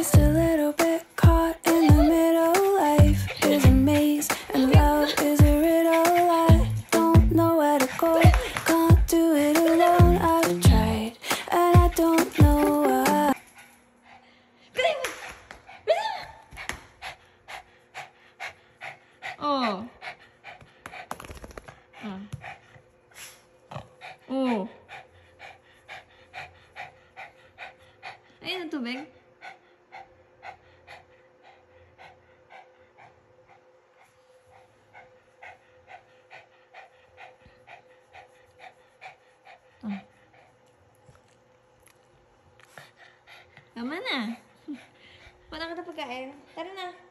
Just a little bit caught in the middle. Life is a maze, and love is a riddle. I don't know where to go. Can't do it alone. I've tried, and I don't know why. Oh. Oh. Oh. Ayun ang tubig. Tama na. Wala ka na pagkain. Tara na.